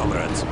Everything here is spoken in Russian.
комрадс.